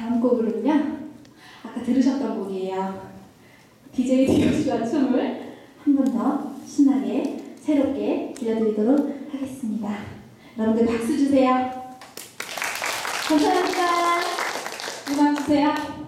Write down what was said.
다음 곡으로는요. 아까 들으셨던 곡이에요. DJ 디오씨와 춤을 한 번 더 신나게 새롭게 들려드리도록 하겠습니다. 여러분들 박수 주세요. 감사합니다. 음악 주세요.